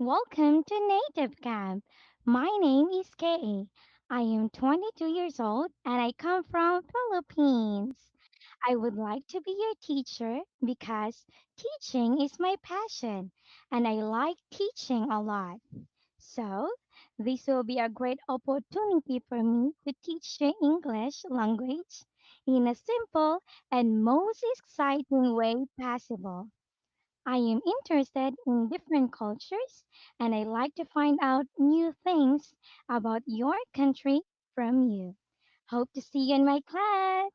Welcome to Native Camp. My name is Kaye. I am 22 years old and I come from Philippines. I would like to be your teacher because teaching is my passion and I like teaching a lot. So, this will be a great opportunity for me to teach the English language in a simple and most exciting way possible. I am interested in different cultures and I like to find out new things about your country from you. Hope to see you in my class.